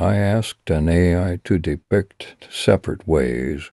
I asked an AI to depict separate ways.